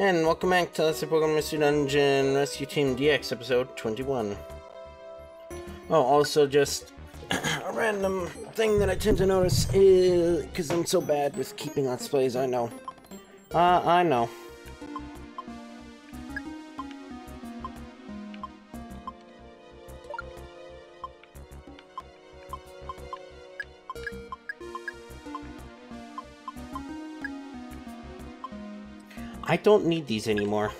And welcome back to Let's Pokemon Mystery Dungeon Rescue Team DX episode 21. Oh, also just a random thing that I tend to notice is because I'm so bad with keeping on displays, I know. Uh, I know. I don't need these anymore.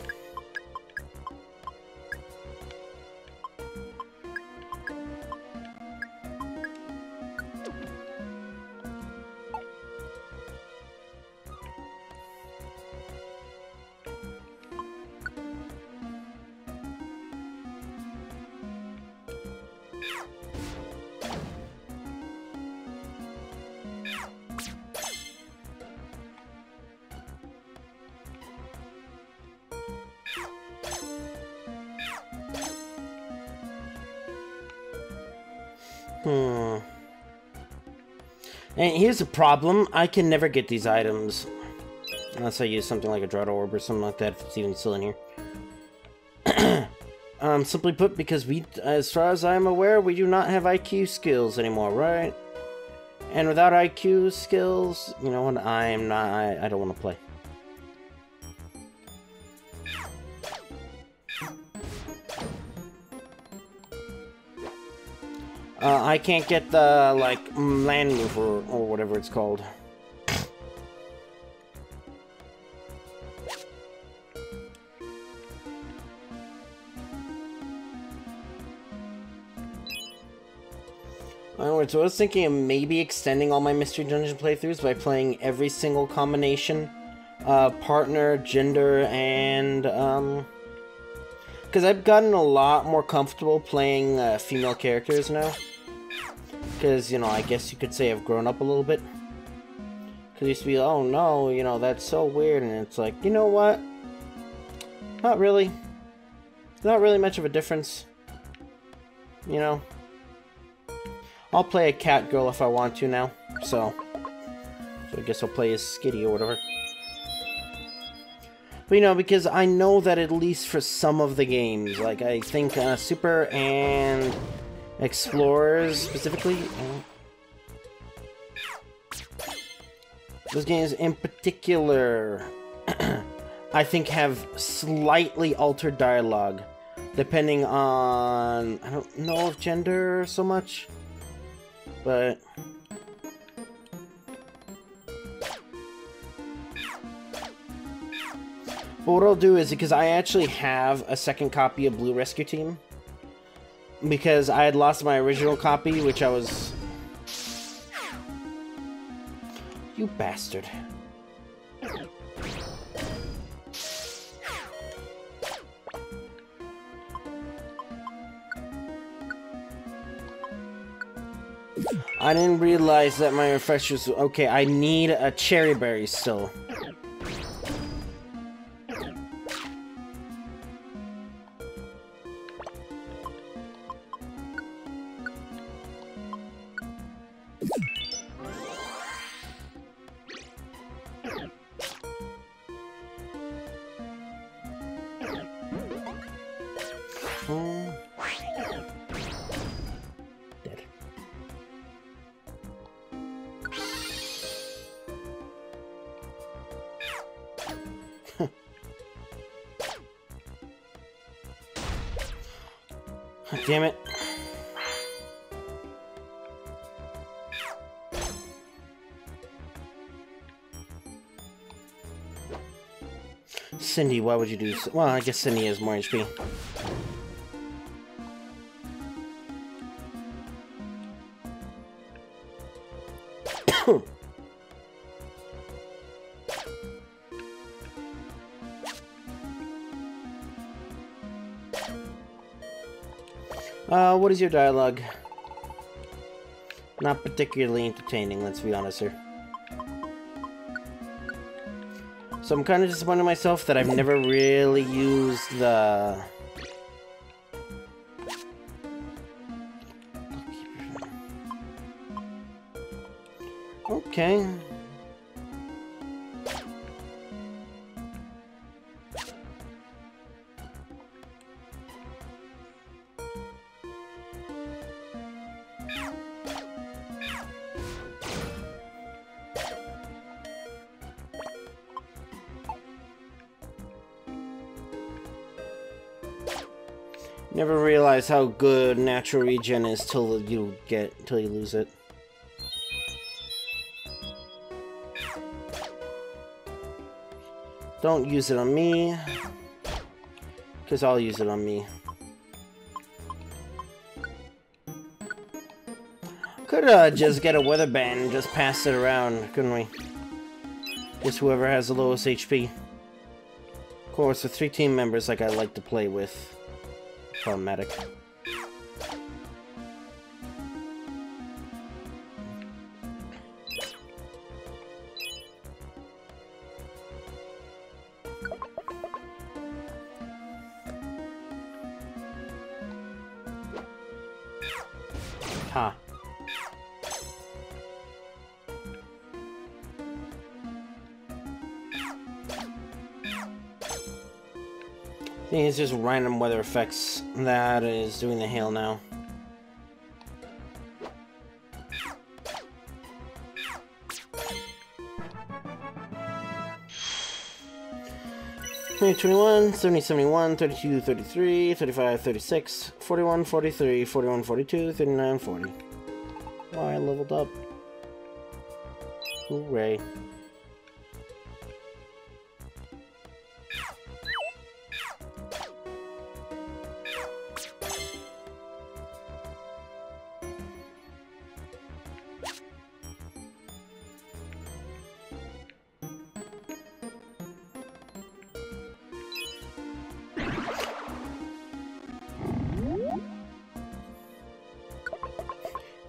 Hmm. And here's the problem. I can never get these items. Unless I use something like a Drought Orb or something like that, if it's even still in here. um, simply put, because we, as far as I'm aware, we do not have IQ skills anymore, right? And without IQ skills, you know what, I'm not, I, I don't want to play. Uh, I can't get the, like, land mover, or whatever it's called. Alright, so I was thinking of maybe extending all my Mystery Dungeon playthroughs by playing every single combination. Uh, partner, gender, and, um... Because I've gotten a lot more comfortable playing uh, female characters now. Because, you know, I guess you could say I've grown up a little bit. Because used to be, oh no, you know, that's so weird. And it's like, you know what? Not really. Not really much of a difference. You know? I'll play a cat girl if I want to now. So, so I guess I'll play as Skitty or whatever. But, you know, because I know that at least for some of the games, like I think uh, Super and Explorers specifically, those games in particular, I think have slightly altered dialogue, depending on, I don't know if gender so much, but... But what I'll do is, because I actually have a second copy of Blue Rescue Team, because I had lost my original copy, which I was... You bastard. I didn't realize that my refreshers... Okay, I need a Cheri Berry still. Dead. Damn it. Cindy, why would you do so? Well, I guess Cindy has more HP. Uh, what is your dialogue? Not particularly entertaining, let's be honest here. So I'm kind of disappointed in myself that I've never really used the... Okay. Never realize how good natural regen is till you get till you lose it. Don't use it on me. Because I'll use it on me. Could uh, just get a weather band and just pass it around, couldn't we? Just whoever has the lowest HP. Of course, with three team members like I like to play with. Problematic. Ha. It's just random weather effects that is doing the hail now. Twenty forty one forty three, forty one forty two, thirty nine forty. Oh, I leveled up. Hooray.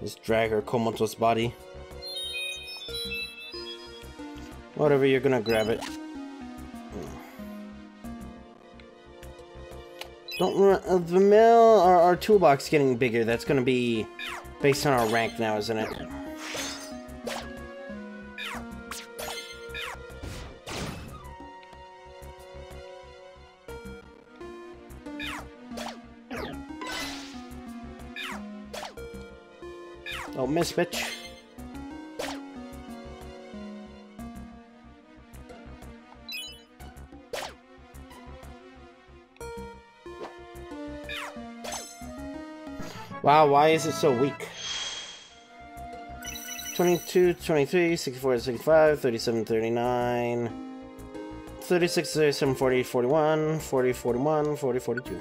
Just drag her comatose body. Whatever, you're gonna grab it. Don't run. Uh, the mail, our, our toolbox getting bigger. That's gonna be based on our rank now, isn't it? Miss, bitch. Wow, why is it so weak? 22, 23, 64, 65, 37, 39, 36, 37, 40, 41, 40, 41, 40, 42.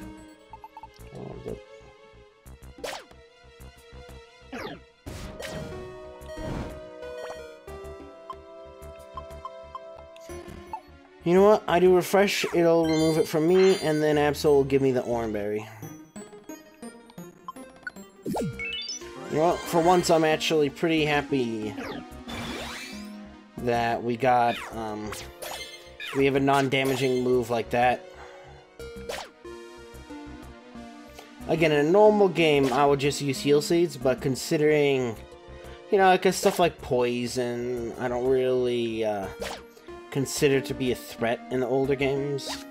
I do refresh, it'll remove it from me, and then Absol will give me the orange berry. You know? For once, I'm actually pretty happy that we got, um, we have a non-damaging move like that. Again, in a normal game, I would just use heal seeds, but considering, you know, like stuff like poison, I don't really, uh, considered to be a threat in the older games.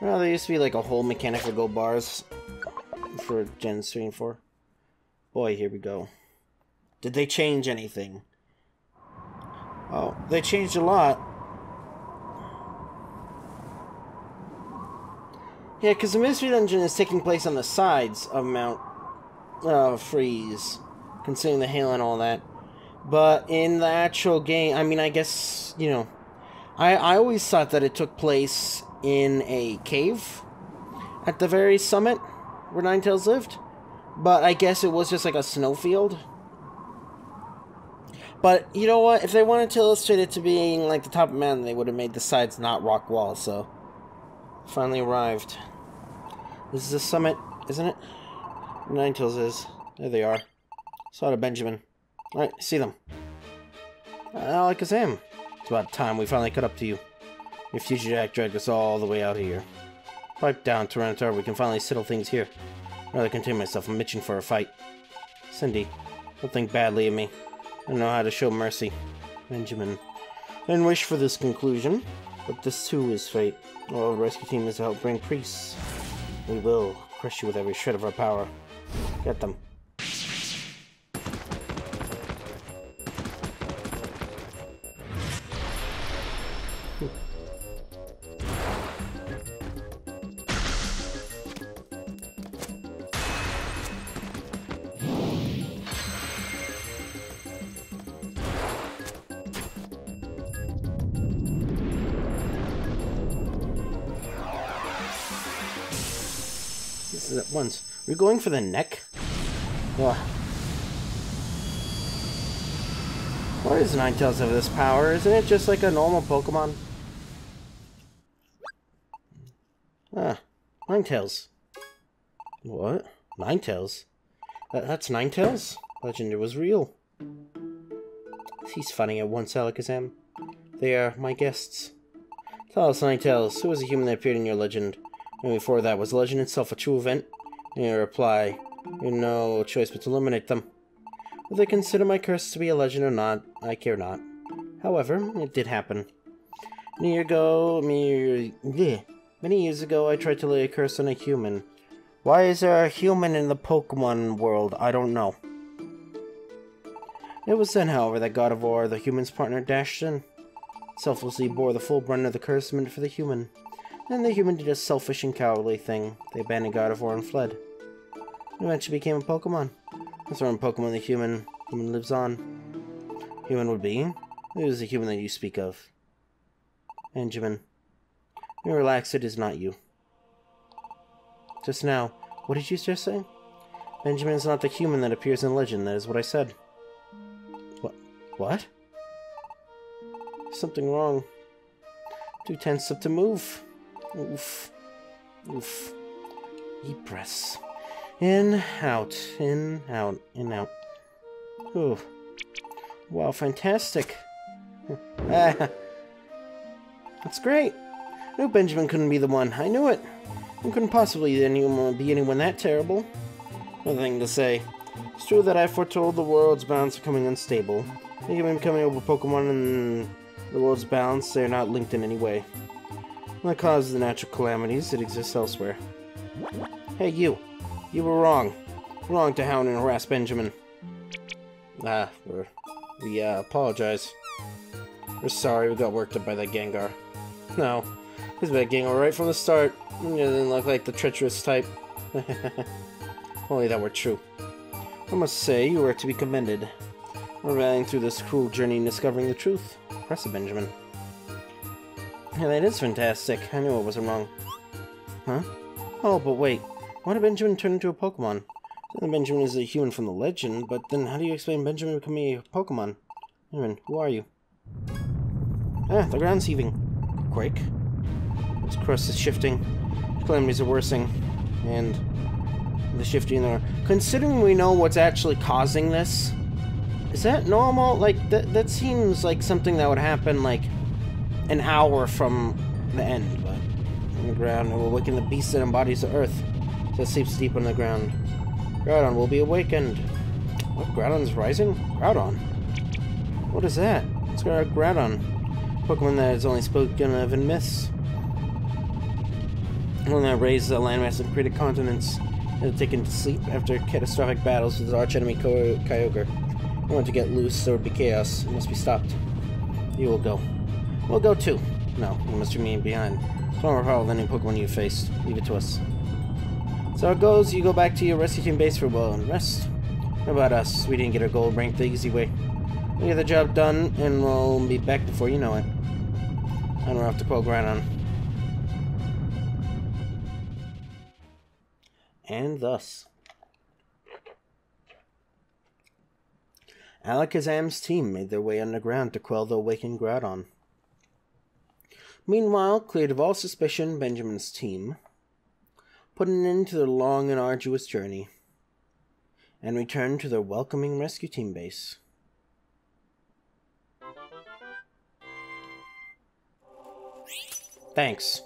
Well, there used to be like a whole mechanic for gold bars for Gen 3 and 4. Boy, here we go. Did they change anything? Oh, they changed a lot. Yeah, because the Mystery Dungeon is taking place on the sides of Mount uh, Freeze, considering the hail and all that. But in the actual game, I mean, I guess, you know, I, I always thought that it took place in a cave at the very summit where Ninetales lived. But I guess it was just like a snowfield. But you know what? If they wanted to illustrate it to being like the top of the they would have made the sides not rock walls. So, finally arrived. This is the summit, isn't it? Ninetales is. There they are. Saw to Benjamin. Alright, see them. Alakazam. It's about time we finally caught up to you. Your future Jack dragged us all the way out here. Pipe down, Tyranitar, we can finally settle things here. I'd rather contain myself, I'm itching for a fight. Cindy, don't think badly of me. I don't know how to show mercy. Benjamin. I didn't wish for this conclusion, but this too is fate. Our rescue team is to help bring priests. We will crush you with every shred of our power. Get them. At once. We're going for the neck? Ugh. Why does Ninetales have this power? Isn't it just like a normal Pokemon? Ah, Ninetales. What? Ninetales? That, that's Ninetales? Legend, it was real. He's funny at once, Alakazam. They are my guests. Tell us, Ninetales, who was the human that appeared in your legend? And before that, was legend itself a true event? And you reply, you no choice but to eliminate them. Whether they consider my curse to be a legend or not, I care not. However, it did happen. Many years ago, many, years ago, I tried to lay a curse on a human. Why is there a human in the Pokemon world? I don't know. It was then, however, that Gardevoir, the human's partner, dashed in. Selflessly bore the full brunt of the curse meant for the human. Then the human did a selfish and cowardly thing. They abandoned Gardevoir and fled. eventually became a Pokemon. That's why in Pokemon the human human lives on. Human would be? Who is the human that you speak of? Benjamin. You relax, it is not you. Just now, what did you just say? Benjamin is not the human that appears in legend, that is what I said. What? What? Something wrong. Too tense up to move. Oof. Oof. Deep breaths. In, out, in, out, in, out. Ooh. Wow, fantastic. ah. That's great. Knew Benjamin couldn't be the one. I knew it. It couldn't possibly be anyone, be anyone that terrible. Nothing to say. It's true that I foretold the world's balance becoming unstable. Even becoming over Pokemon and the world's balance, they're not linked in any way. When cause the natural calamities, that exist elsewhere. Hey, you. You were wrong. Wrong to hound and harass Benjamin. Ah, we're, we uh, apologize. We're sorry we got worked up by that Gengar. No, he's been Gengar right from the start. He didn't look like the treacherous type. Only that were true. I must say, you are to be commended. We're rallying through this cruel journey and discovering the truth. Impressive, Benjamin. That is fantastic. I knew it wasn't wrong. Huh? Oh, but wait. Why did Benjamin turn into a Pokemon? Then Benjamin is a human from the legend, but then how do you explain Benjamin becoming a Pokemon? Benjamin, who are you? Ah, the ground's heaving. Quake. This crust is shifting. Calamities are worsening. And the shifting there. Considering we know what's actually causing this, is that normal? Like, that, that seems like something that would happen, like, an hour from the end, but on the ground, it will awaken the beast that embodies the earth that sleeps deep on the ground. Groudon will be awakened. What? Groudon's rising? Groudon? What is that? It's got a Groudon. Pokemon that is only spoken of in myths. One that raised the landmass and created continents that are taken to sleep after catastrophic battles with his archenemy Kyogre. I want to get loose, there would be chaos. It must be stopped. You will go. We'll go too. No, you must remain behind. It's more powerful than any Pokemon you faced. Leave it to us. So it goes, you go back to your rescue team base for a while and rest. What about us? We didn't get our gold rank the easy way. We get the job done, and we'll be back before you know it. And we're off to Groudon. And thus... Alakazam's team made their way underground to quell the awakened Groudon. Meanwhile, cleared of all suspicion, Benjamin's team put an end to their long and arduous journey, and returned to their welcoming rescue team base. Thanks.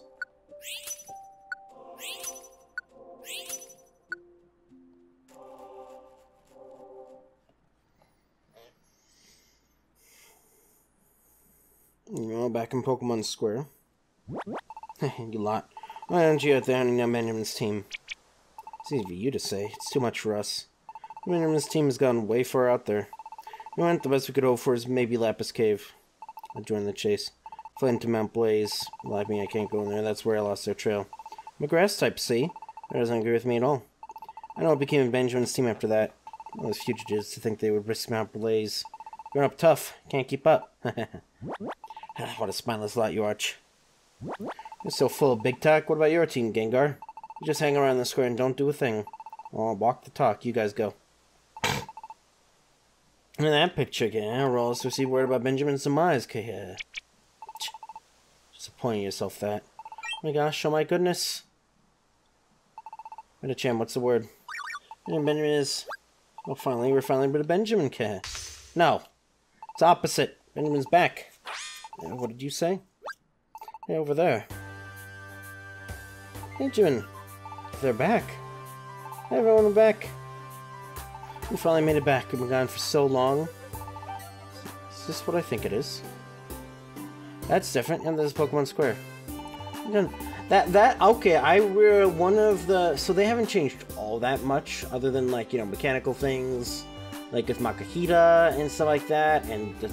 Back in Pokemon Square. you lot. Why aren't you out there hunting Benjamin's team? It's easy for you to say. It's too much for us. Benjamin's team has gone way far out there. The best we could hope for is maybe Lapis Cave. I joined the chase. Fled to Mount Blaze. Like me, I can't go in there. That's where I lost their trail. I'm a grass type, see? That doesn't agree with me at all. I know it became Benjamin's team after that. Those fugitives to think they would risk Mount Blaze. You're up tough. Can't keep up. what a spineless lot you are. You're so full of big talk. What about your team, Gengar? You just hang around the square and don't do a thing. I'll walk the talk. You guys go. And that picture again, rolls to see word about Benjamin's demise. Okay, uh, Disappointing yourself that. Oh my gosh, oh my goodness. Wait a champ, what's the word? Benjamin is... Oh, finally, we're finally rid of Benjamin, K. Uh, no. It's opposite. Benjamin's back. What did you say? Hey, over there. Benjamin. They're back. Hey, everyone, back. We finally made it back. We've been gone for so long. Is this what I think it is? That's different. And there's Pokemon Square. That, that, okay, I were one of the, so they haven't changed all that much, other than, like, you know, mechanical things, like with Makuhita and stuff like that, and the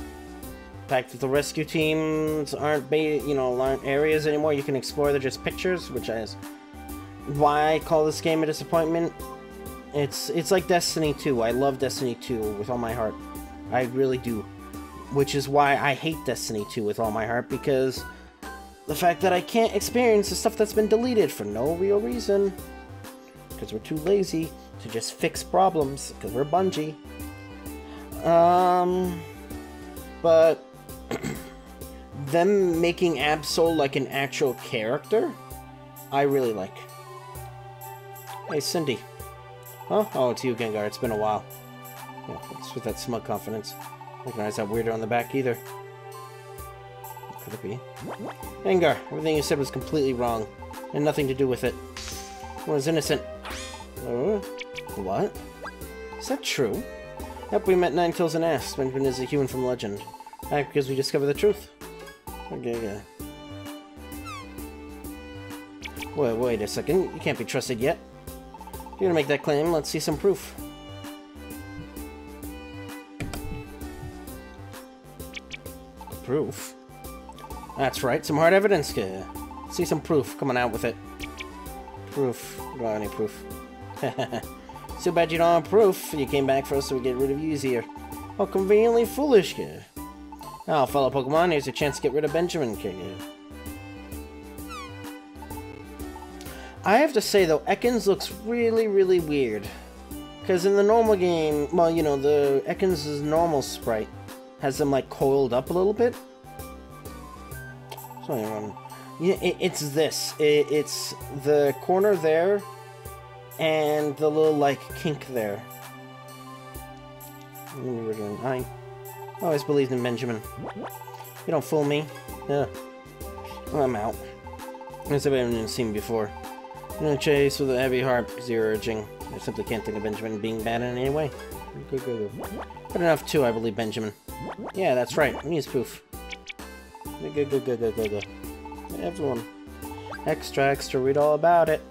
fact that the rescue teams aren't, you know, areas anymore you can explore, they're just pictures, which is why I call this game a disappointment. It's, it's like Destiny 2, I love Destiny 2 with all my heart. I really do. Which is why I hate Destiny 2 with all my heart, because the fact that I can't experience the stuff that's been deleted for no real reason. Because we're too lazy to just fix problems, because we're Bungie. Um, but them making Absol like an actual character, I really like. Hey, Cindy. Huh? Oh, it's you, Gengar. It's been a while. Yeah, it's with that smug confidence. Recognize that weirdo on the back either could it be? Gengar, everything you said was completely wrong. And nothing to do with it. I was innocent. Uh, what? Is that true? Yep, we met Ninetales and asked. Benjamin is a human from legend. Back because we discovered the truth. Okay, yeah. Wait, wait a second. You can't be trusted yet. You're gonna make that claim. Let's see some proof. Proof? That's right, some hard evidence. See some proof. Coming out with it. Proof. don't have any proof. so bad you don't have proof. You came back for us so we get rid of you easier. How conveniently foolish. Now, fellow Pokemon, here's your chance to get rid of Benjamin, kid. I have to say, though, Ekans looks really, really weird. Because in the normal game, well, you know, the Ekans' normal sprite has them, like, coiled up a little bit. It's Yeah, it, it's this. It, it's the corner there, and the little like kink there. I always believed in Benjamin. You don't fool me. Yeah. Well, I'm out. As I've never seen before. I'm gonna chase with a heavy heart because you're urging. I simply can't think of Benjamin being bad in any way. Good, good, good. Good enough, too, I believe Benjamin. Yeah, that's right. Is Poof. Go, go, go, go, go, go. Everyone. Extra, extra, read all about it.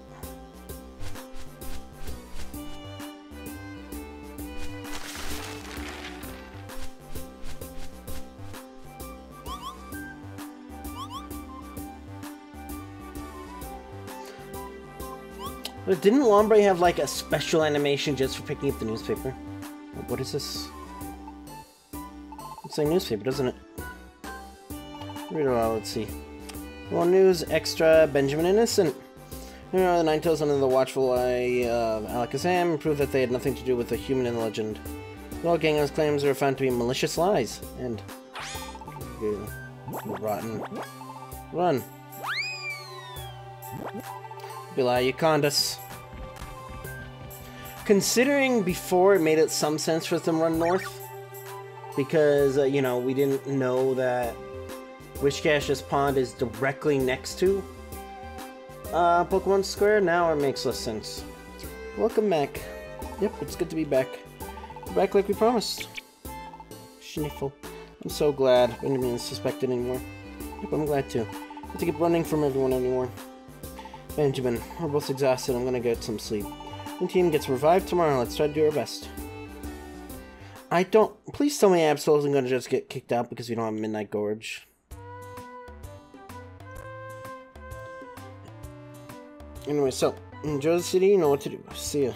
But didn't Lombre have like a special animation just for picking up the newspaper? What is this? It's a newspaper, doesn't it? Read it all, let's see. Well, news extra Benjamin Innocent. You know, the Ninetales under the watchful eye of Alakazam proved that they had nothing to do with the human in the legend. Well, Gengar's claims were found to be malicious lies, and... Rotten. Run. Belie, you conned us. Considering before it made it some sense for them to run north, because, uh, you know, we didn't know that Whiscash's Pond is directly next to uh, Pokemon Square, now it makes less sense. Welcome back. Yep, it's good to be back. Back like we promised. Sniffle. I'm so glad Benjamin isn't suspected anymore. Yep, I'm glad too. I have to keep running from everyone anymore. Benjamin, we're both exhausted. I'm gonna get some sleep. The team gets revived tomorrow. Let's try to do our best. I don't... Please tell me Absol isn't gonna just get kicked out because we don't have Midnight Gorge. Anyway, so enjoy the city, you know what to do. See ya.